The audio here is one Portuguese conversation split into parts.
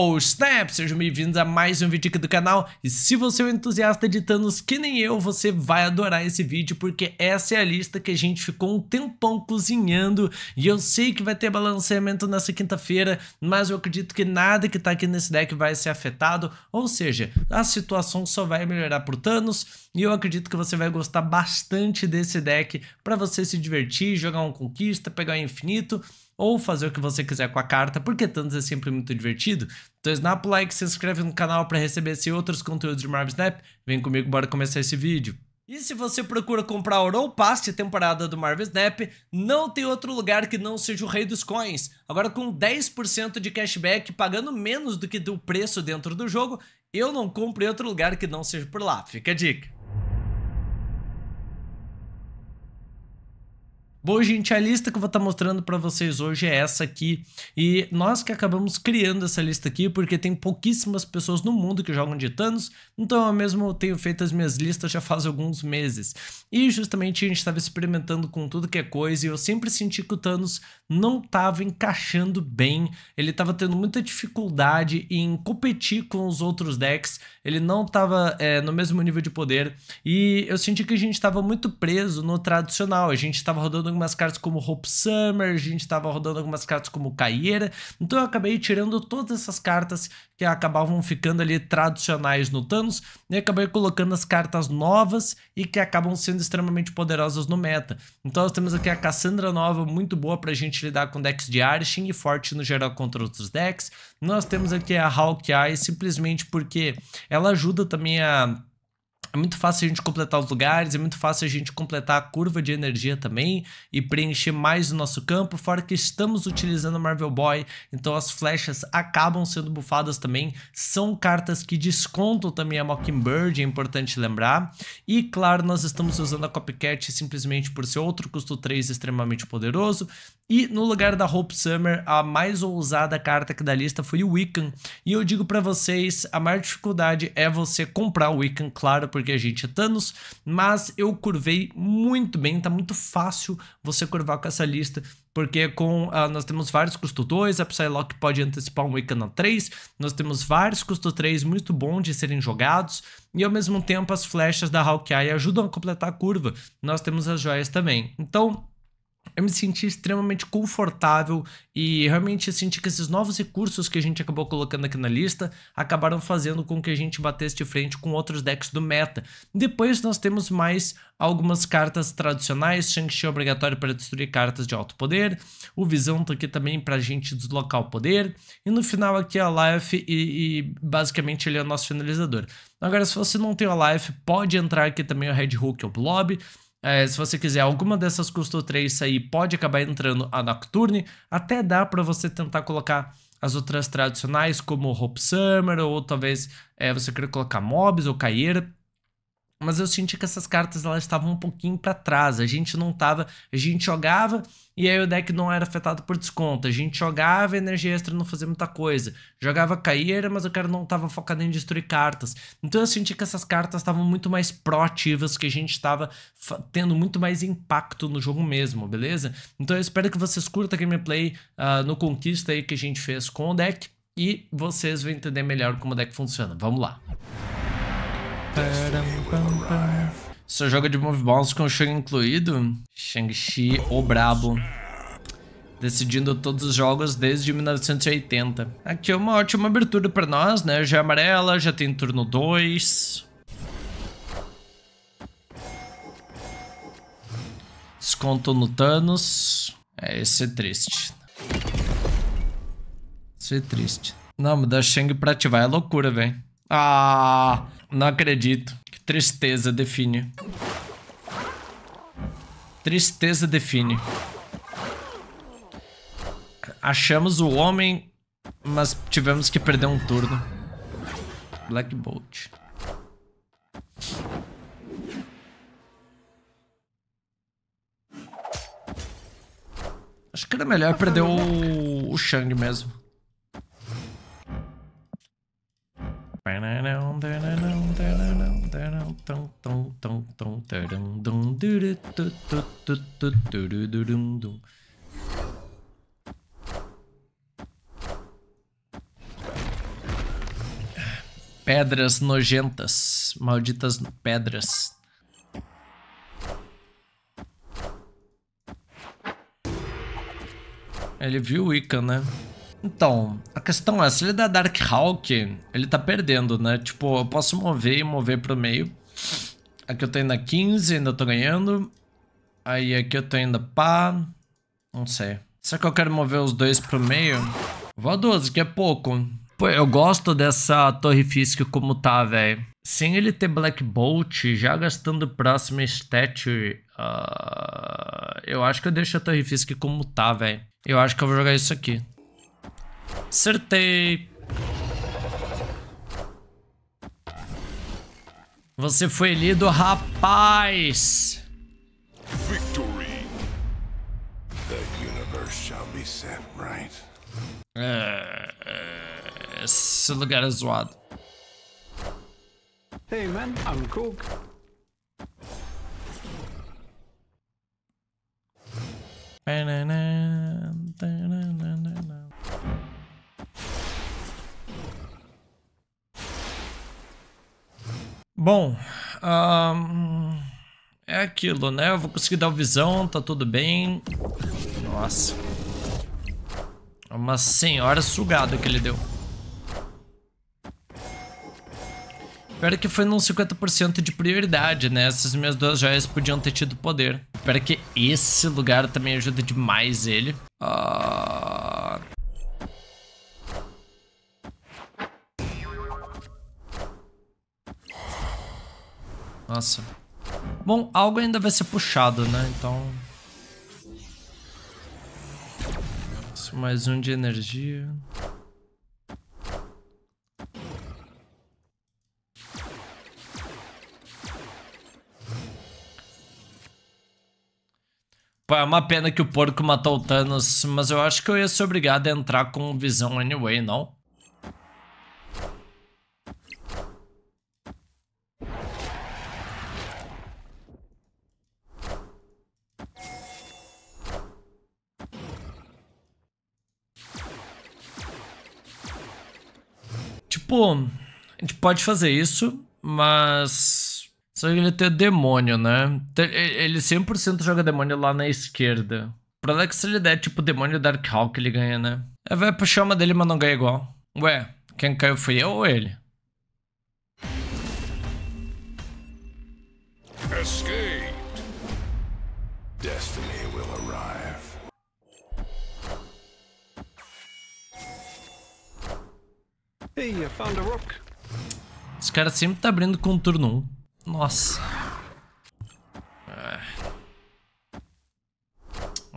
Oh snap! Sejam bem-vindos a mais um vídeo aqui do canal. E se você é um entusiasta de Thanos que nem eu, você vai adorar esse vídeo porque essa é a lista que a gente ficou um tempão cozinhando. E eu sei que vai ter balanceamento nessa quinta-feira, mas eu acredito que nada que tá aqui nesse deck vai ser afetado, ou seja, a situação só vai melhorar por Thanos e eu acredito que você vai gostar bastante desse deck para você se divertir, jogar um Conquista, pegar um Infinito ou fazer o que você quiser com a carta, porque Thanos é sempre muito divertido. Então snap o like, se inscreve no canal para receber esse outros conteúdos de Marvel Snap. Vem comigo, bora começar esse vídeo. E se você procura comprar o Roll Pass de temporada do Marvel Snap, não tem outro lugar que não seja o rei dos coins. Agora com 10% de cashback, pagando menos do que do preço dentro do jogo, eu não compro em outro lugar que não seja por lá. Fica a dica. Bom, gente, a lista que eu vou estar tá mostrando para vocês hoje é essa aqui. E nós que acabamos criando essa lista aqui, porque tem pouquíssimas pessoas no mundo que jogam de Thanos, então eu mesmo tenho feito as minhas listas já faz alguns meses. E justamente a gente estava experimentando com tudo que é coisa, e eu sempre senti que o Thanos não estava encaixando bem, ele estava tendo muita dificuldade em competir com os outros decks, ele não estava é, no mesmo nível de poder, e eu senti que a gente estava muito preso no tradicional, a gente estava rodando algumas cartas como Hope Summer, a gente estava rodando algumas cartas como Caieira, então eu acabei tirando todas essas cartas que acabavam ficando ali tradicionais no Thanos e acabei colocando as cartas novas e que acabam sendo extremamente poderosas no meta. Então nós temos aqui a Cassandra nova, muito boa pra gente lidar com decks de Arishin e forte no geral contra outros decks. Nós temos aqui a Hawkeye simplesmente porque ela ajuda também a é muito fácil a gente completar os lugares, é muito fácil a gente completar a curva de energia também e preencher mais o nosso campo, fora que estamos utilizando Marvel Boy, então as flechas acabam sendo bufadas também, são cartas que descontam também a Mockingbird, é importante lembrar, e claro, nós estamos usando a Copycat simplesmente por ser outro custo 3 extremamente poderoso, e no lugar da Hope Summer, a mais ousada carta aqui da lista foi o Wiccan, e eu digo para vocês, a maior dificuldade é você comprar o Wiccan, claro, porque a gente é Thanos, mas eu curvei muito bem, tá muito fácil você curvar com essa lista, porque com uh, nós temos vários custo 2, a Psylocke pode antecipar um Wiccan a 3, nós temos vários custo 3 muito bons de serem jogados, e ao mesmo tempo as flechas da Hawkeye ajudam a completar a curva, nós temos as joias também. Então, eu me senti extremamente confortável e realmente senti que esses novos recursos que a gente acabou colocando aqui na lista acabaram fazendo com que a gente batesse de frente com outros decks do meta. Depois nós temos mais algumas cartas tradicionais, Shang-Chi é obrigatório para destruir cartas de alto poder, o Visão tá aqui também para a gente deslocar o poder, e no final aqui a Life e, e basicamente ele é o nosso finalizador. Agora se você não tem a Life, pode entrar aqui também o Red Hook ou o Blob, é, se você quiser alguma dessas custo 3 aí, pode acabar entrando a Nocturne. Até dá para você tentar colocar as outras tradicionais, como Hope Summer, ou talvez é, você queira colocar Mobs ou Caieira mas eu senti que essas cartas elas estavam um pouquinho para trás. A gente não tava, a gente jogava e aí o deck não era afetado por desconto. A gente jogava energia extra não fazia muita coisa. Jogava caíra, mas o cara não tava focado em destruir cartas. Então eu senti que essas cartas estavam muito mais proativas, que a gente estava tendo muito mais impacto no jogo mesmo, beleza? Então eu espero que vocês curtam a gameplay uh, no Conquista aí que a gente fez com o deck e vocês vão entender melhor como o deck funciona. Vamos lá. Só joga de Move Bounce com o Shang incluído? Shang-Chi, o brabo. Decidindo todos os jogos desde 1980. Aqui é uma ótima abertura pra nós, né? Já é amarela, já tem turno 2. Desconto no Thanos. É, esse é triste. Isso é triste. Não, mudar Shang pra ativar é loucura, velho. Ah, não acredito. Que tristeza define. Tristeza define. Achamos o homem, mas tivemos que perder um turno. Black Bolt. Acho que era melhor perder o, o Shang mesmo. Pedras nojentas. Malditas pedras. Ele viu o Wiccan, né? Então, a questão é, se ele der Dark Hawk, ele tá perdendo, né? Tipo, eu posso mover e mover pro meio. Aqui eu tô indo a 15, ainda tô ganhando. Aí aqui eu tô indo pá. Não sei. Será que eu quero mover os dois pro meio? Vou a 12, que é pouco. Pô, eu gosto dessa Torre Fisk como tá, velho. Sem ele ter Black Bolt, já gastando o próximo Statue, uh, eu acho que eu deixo a Torre Fisk como tá, velho. Eu acho que eu vou jogar isso aqui. Acertei. Você foi lido, rapaz. Victory. The universe shall be set right. É, esse lugar é zoado. Hey man, I'm Cook. Bom, é aquilo, né? Eu vou conseguir dar visão, tá tudo bem. Nossa. Uma senhora sugada que ele deu. Espero que foi num 50% de prioridade, né? Essas minhas duas joias podiam ter tido poder. Espero que esse lugar também ajude demais ele. Uh... Nossa. Bom, algo ainda vai ser puxado, né? Então... Mais um de energia. Pô, é uma pena que o porco matou o Thanos, mas eu acho que eu ia ser obrigado a entrar com visão anyway, não? Tipo, a gente pode fazer isso, mas. Só que ele tem demônio, né? Ele 100% joga demônio lá na esquerda. O problema é que se ele der tipo demônio Dark Hawk, ele ganha, né? É, vai puxar uma dele, mas não ganha igual. Ué, quem caiu foi eu ou ele? Escaped. Destiny will arrive. Hey, I found a. Esse cara sempre tá abrindo com o turno 1. Nossa. É.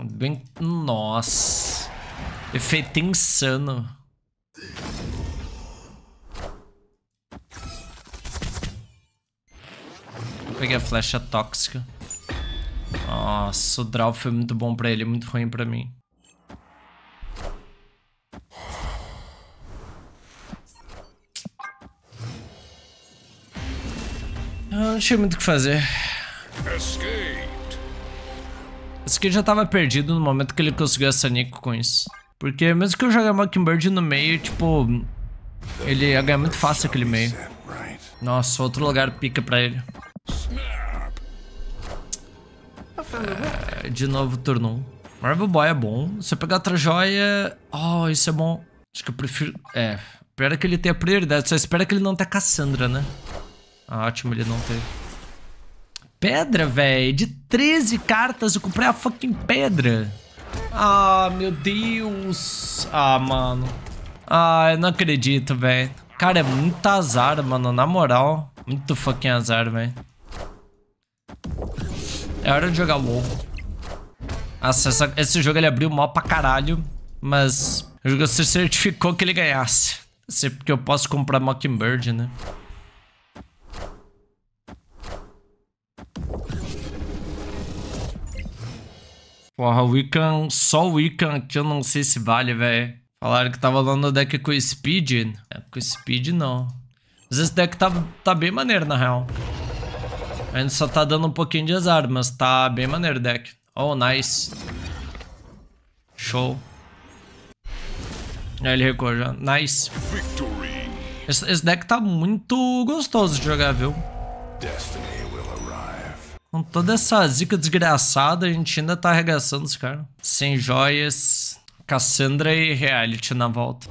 Bem... Nossa. Efeito insano. Peguei a flecha tóxica. Nossa, o draw foi muito bom pra ele, muito ruim pra mim. Tinha muito o que fazer. Esse aqui já tava perdido no momento que ele conseguiu essa Nico com isso. Porque mesmo que eu jogue Mockingbird no meio, tipo... Ele ia ganhar muito fácil aquele meio. Nossa, outro lugar pica pra ele. É, de novo, turno 1. Marvel Boy é bom. Se eu pegar outra joia... Oh, isso é bom. Acho que eu prefiro... É, espera que ele tenha prioridade. Só espera que ele não tenha Cassandra, né? Ah, ótimo ele não ter. Pedra, velho. De 13 cartas eu comprei a fucking pedra. Ah, meu Deus. Ah, mano. Ah, eu não acredito, velho. Cara, é muito azar, mano. Na moral. Muito fucking azar, velho. É hora de jogar WoW. Nossa, essa, esse jogo ele abriu mal pra caralho. Mas o jogo se certificou que ele ganhasse. Sei porque eu posso comprar Mockingbird, né? Porra, o Wiccan, só o Wiccan aqui eu não sei se vale, velho. Falaram que tava lá no deck com Speed. É, com Speed não. Mas esse deck tá, tá bem maneiro, na real. A gente só tá dando um pouquinho de azar, mas tá bem maneiro o deck. Oh, nice. Show. Aí ele recuou já. Nice. Esse, esse deck tá muito gostoso de jogar, viu? Com toda essa zica desgraçada, a gente ainda tá arregaçando os caras. Sem joias, Cassandra e Reality na volta.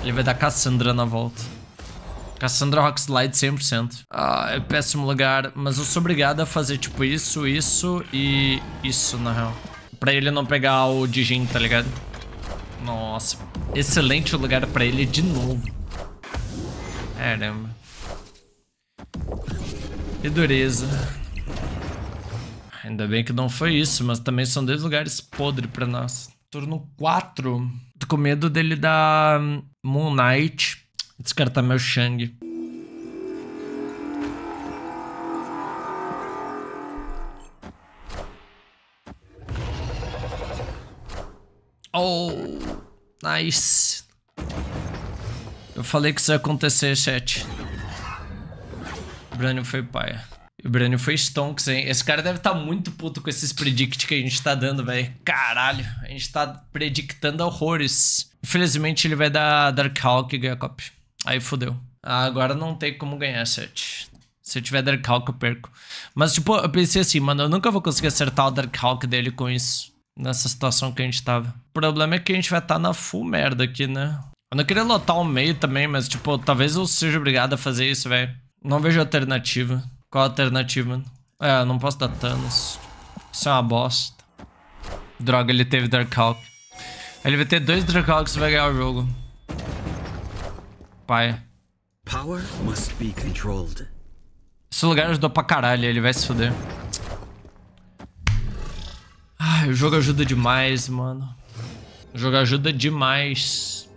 Ele vai dar Cassandra na volta. Cassandra Rockslide 100%. Ah, é péssimo lugar, mas eu sou obrigado a fazer tipo isso, isso e isso, na real. Pra ele não pegar o Dijin, tá ligado? Nossa, excelente lugar pra ele de novo. Caramba. Que dureza. Ainda bem que não foi isso, mas também são dois lugares podres pra nós. Turno 4. Tô com medo dele dar Moon Knight. Descartar meu Shang. Oh, nice. Eu falei que isso ia acontecer, chat. Brânio foi paia. O Brânio foi Stonks, hein? Esse cara deve estar tá muito puto com esses predict que a gente tá dando, velho. Caralho, a gente tá predictando horrores. Infelizmente ele vai dar Dark Hawk, Jacob. Aí fodeu. Ah, agora não tem como ganhar, set. Se eu tiver Dark Hawk, eu perco. Mas, tipo, eu pensei assim, mano, eu nunca vou conseguir acertar o Dark Hawk dele com isso. Nessa situação que a gente tava. O problema é que a gente vai estar tá na full merda aqui, né? Eu não queria lotar o meio também, mas, tipo, talvez eu seja obrigado a fazer isso, velho. Não vejo alternativa. Qual a alternativa? É, eu não posso dar Thanos. Isso é uma bosta. Droga, ele teve Dark Hawk. Ele vai ter dois Dark Hawks e vai ganhar o jogo. Pai. Power must be controlled. Esse lugar ajudou pra caralho, ele vai se fuder. Ai, o jogo ajuda demais, mano. O jogo ajuda demais.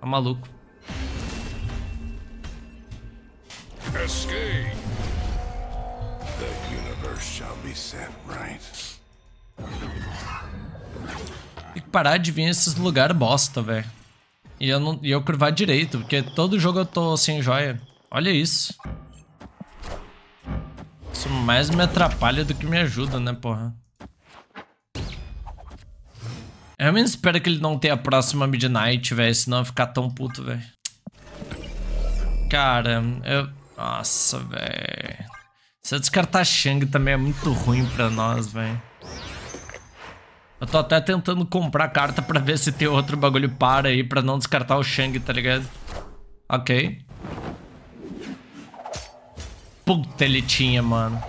Tá maluco. Escape. The universe shall be set right. Tem que parar de vir esses lugares bosta, velho. E eu, não, e eu curvar direito, porque todo jogo eu tô sem joia. Olha isso. Isso mais me atrapalha do que me ajuda, né, porra? Eu realmente espero que ele não tenha a próxima Midnight, velho, senão eu ficar tão puto, velho. Cara, eu... Nossa, velho. Se eu descartar Shang também é muito ruim pra nós, velho. Eu tô até tentando comprar carta pra ver se tem outro bagulho para aí, pra não descartar o Shang, tá ligado? Ok. Puta, ele tinha, mano.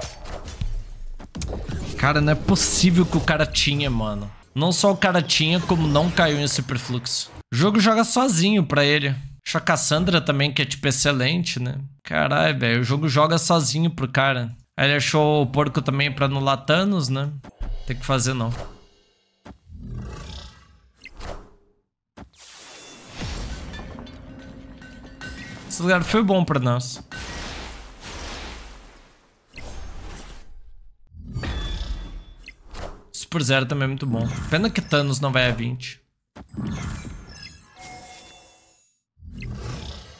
Cara, não é possível que o cara tinha, mano. Não só o cara tinha, como não caiu em Superfluxo. O jogo joga sozinho pra ele. Acho a Cassandra também, que é tipo excelente, né? Caralho, velho. O jogo joga sozinho pro cara. Aí ele achou o porco também pra anular Thanos, né? Tem que fazer não. Esse lugar foi bom pra nós. Super Zero também é muito bom. Pena que Thanos não vai a 20.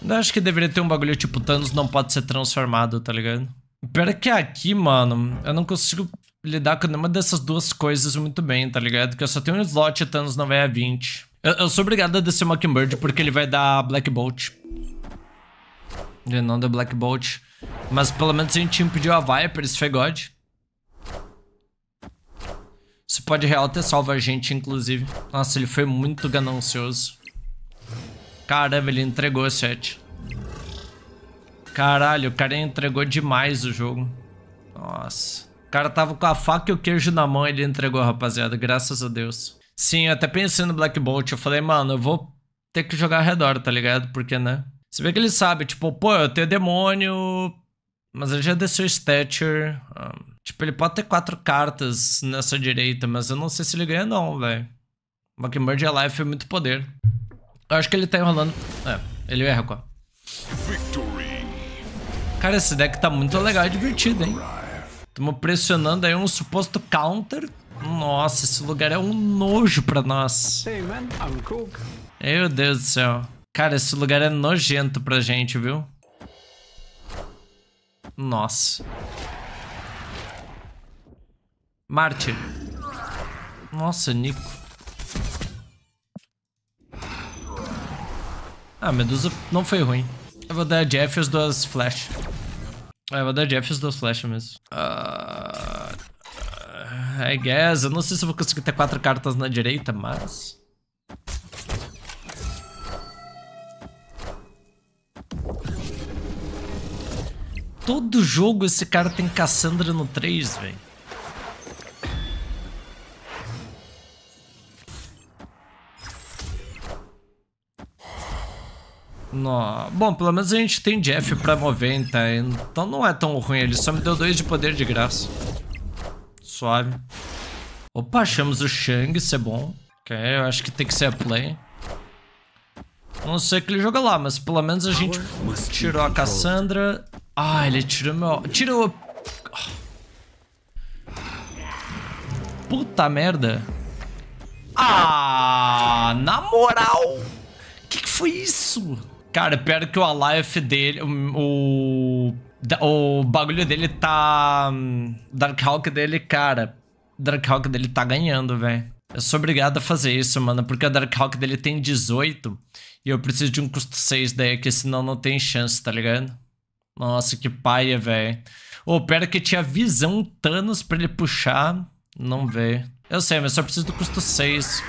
Eu acho que deveria ter um bagulho tipo Thanos não pode ser transformado, tá ligado? Pera que aqui, mano, eu não consigo lidar com nenhuma dessas duas coisas muito bem, tá ligado? Porque eu só tenho um slot e Thanos não vai a 20. Eu, eu sou obrigado a descer o Mockingbird porque ele vai dar Black Bolt. Ele não deu Black Bolt. Mas pelo menos a gente impediu a Viper, isso foi God. Isso pode real ter salvo a gente, inclusive. Nossa, ele foi muito ganancioso. Caramba, ele entregou set. Caralho, o cara entregou demais o jogo. Nossa. O cara tava com a faca e o queijo na mão e ele entregou, rapaziada. Graças a Deus. Sim, eu até pensei no Black Bolt. Eu falei, mano, eu vou ter que jogar ao redor, tá ligado? Porque, né? Você vê que ele sabe, tipo, pô, eu tenho demônio, mas ele já desceu Stature. Um, ah, tipo, ele pode ter quatro cartas nessa direita, mas eu não sei se ele ganha não, velho. Mockingbird Alive foi muito poder. Eu acho que ele tá enrolando... É, ele erra, qual? Cara, esse deck tá muito legal e divertido, hein? Tamo pressionando aí um suposto counter. Nossa, esse lugar é um nojo pra nós. Meu Deus do céu. Cara, esse lugar é nojento pra gente, viu? Nossa. Mártir. Nossa, Nico. Ah, Medusa não foi ruim. Eu vou dar Jeff as duas flash. É, eu vou dar Jeff as duas flash mesmo. Uh, I guess. Eu não sei se eu vou conseguir ter quatro cartas na direita, mas... Todo jogo esse cara tem Cassandra no 3, velho. No... Bom, pelo menos a gente tem Jeff pra 90, então não é tão ruim. Ele só me deu dois de poder de graça. Suave. Opa, achamos o Shang, isso é bom. Ok, eu acho que tem que ser a play. Não sei o que ele joga lá, mas pelo menos a gente tirou a Cassandra. Ah, ele tirou meu... Tirou... Puta merda. Ah, na moral. Que, que foi isso? Cara, pior que o Alive dele, o, o, bagulho dele tá... Darkhawk dele, cara, Darkhawk dele tá ganhando, velho. Eu sou obrigado a fazer isso, mano, porque o Darkhawk dele tem 18 e eu preciso de um custo 6 daí, que senão não tem chance, tá ligado? Nossa, que paia, velho. Ô, oh, pera que tinha visão Thanos pra ele puxar. Não vê. Eu sei, mas só preciso do custo 6.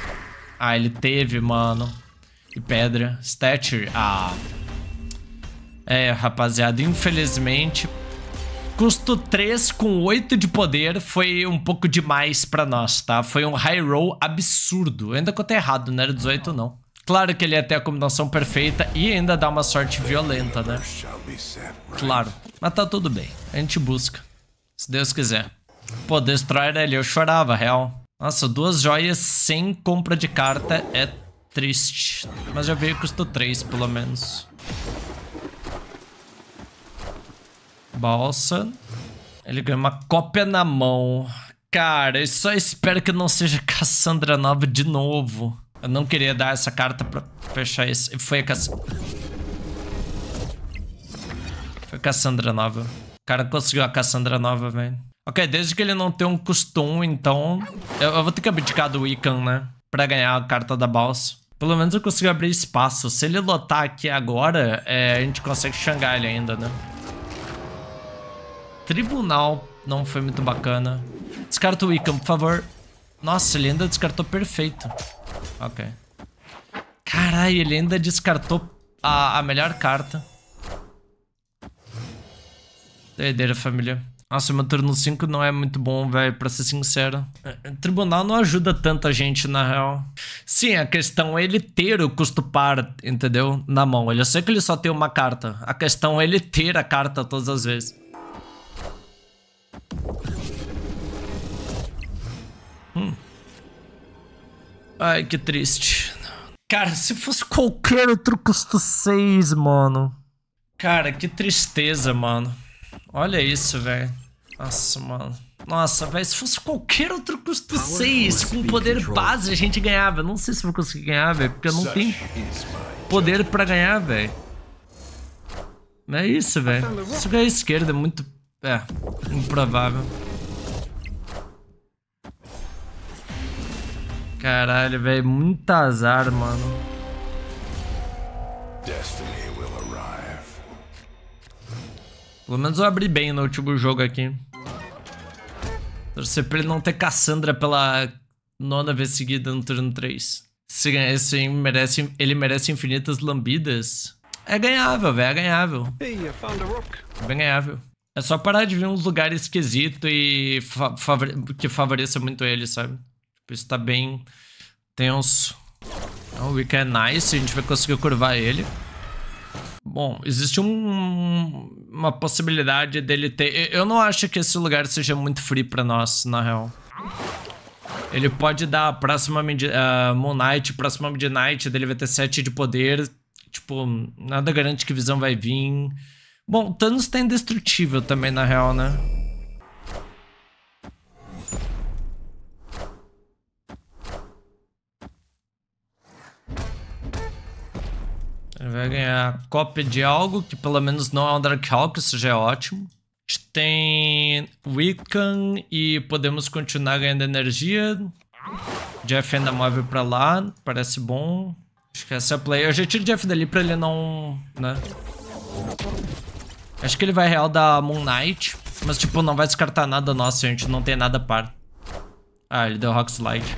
Ah, ele teve, mano. E pedra. Stature. Ah. É, rapaziada, infelizmente... Custo 3 com 8 de poder foi um pouco demais pra nós, tá? Foi um high roll absurdo. Eu ainda contei errado, não era 18 não. Claro que ele ia ter a combinação perfeita e ainda dá uma sorte violenta, né? Claro. Mas tá tudo bem. A gente busca. Se Deus quiser. Pô, Destroyer ali, eu chorava, real. Nossa, duas joias sem compra de carta é Triste. Mas já veio custou 3, pelo menos. Balsa. Ele ganha uma cópia na mão. Cara, eu só espero que não seja Cassandra Nova de novo. Eu não queria dar essa carta pra fechar isso. Foi a Cassandra. Foi a Cassandra Nova. O cara conseguiu a Cassandra Nova, velho. Ok, desde que ele não tem um custo 1, então... Eu, eu vou ter que abdicar do Wiccan, né? Pra ganhar a carta da balsa. Pelo menos eu consigo abrir espaço. Se ele lotar aqui agora, é, a gente consegue xangar ele ainda, né? Tribunal não foi muito bacana. Descarta o Wiccan, por favor. Nossa, ele ainda descartou perfeito. Ok. Caralho, ele ainda descartou a, a melhor carta. Doideira, família. Nossa, meu turno 5 não é muito bom, velho, pra ser sincero. É, tribunal não ajuda tanta gente, na real. Sim, a questão é ele ter o custo par, entendeu? Na mão. Eu sei que ele só tem uma carta. A questão é ele ter a carta todas as vezes. Hum. Ai, que triste. Cara, se fosse qualquer outro custo 6, mano. Cara, que tristeza, mano. Olha isso, velho. Nossa, mano. Nossa, velho, se fosse qualquer outro custo 6 com poder base, a gente ganhava. Não sei se vou conseguir ganhar, velho, porque eu não tenho poder pra ganhar, velho. Não é isso, velho. Se ganhar a esquerda é muito... É, improvável. Caralho, velho, muito azar, mano. Pelo menos eu abri bem no último jogo aqui. Torcer pra ele não ter Cassandra pela nona vez seguida no turno 3. Se ganhar isso, ele merece, ele merece infinitas lambidas. É ganhável, velho, é ganhável. É bem ganhável. É só parar de vir uns lugares esquisitos e fa favore que favoreça muito ele, sabe? Tipo, isso tá bem tenso. O Wicca é nice, a gente vai conseguir curvar ele. Bom, existe um, uma possibilidade dele ter... Eu não acho que esse lugar seja muito free pra nós, na real. Ele pode dar a próxima uh, Moon Knight, próxima Midnight, dele vai ter 7 de poder. Tipo, nada garante que visão vai vir. Bom, Thanos tá indestrutível também, na real, né? Vai ganhar cópia de algo, que pelo menos não é um Dark Hawk, isso já é ótimo. A gente tem Wiccan e podemos continuar ganhando energia. Jeff ainda move pra lá, parece bom. Acho que essa é a play. Eu já tiro o Jeff dali pra ele não... né? Acho que ele vai real da Moon Knight. Mas, tipo, não vai descartar nada nosso. A gente não tem nada par. Ah, ele deu Rock Slide.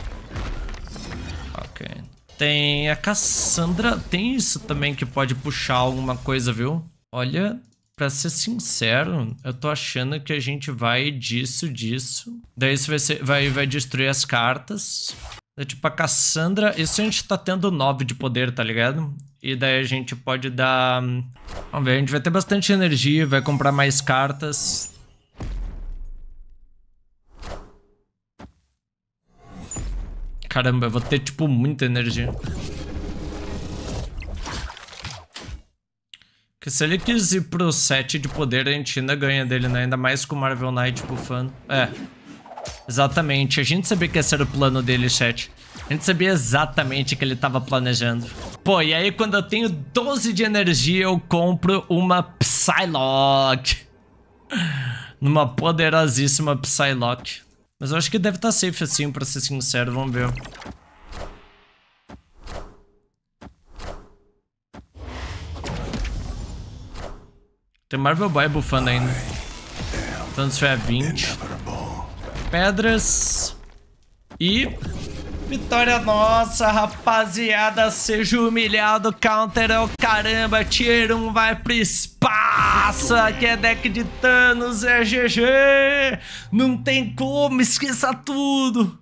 Tem a Cassandra. Tem isso também que pode puxar alguma coisa, viu? Olha, pra ser sincero, eu tô achando que a gente vai disso, disso. Daí isso vai, ser, vai, vai destruir as cartas. É tipo, a Cassandra... Isso a gente tá tendo 9 de poder, tá ligado? E daí a gente pode dar... Vamos ver, a gente vai ter bastante energia, vai comprar mais cartas. Caramba, eu vou ter, tipo, muita energia. Porque se ele quis ir pro 7 de poder, a gente ainda ganha dele, né? Ainda mais com o Marvel Knight bufando. É, Exatamente, a gente sabia que esse era o plano dele, chat. A gente sabia exatamente o que ele estava planejando. Pô, e aí quando eu tenho 12 de energia, eu compro uma Psylocke. Numa poderosíssima Psylocke. Mas eu acho que deve estar tá safe assim, pra ser sincero, vamos ver. Tem Marvel Boy bufando ainda. Se tiver 20 pedras. E... Vitória nossa, rapaziada. Seja humilhado. Counter é o caramba. Tier 1 vai pro espaço. Aqui é deck de Thanos. É GG. Não tem como. Esqueça tudo.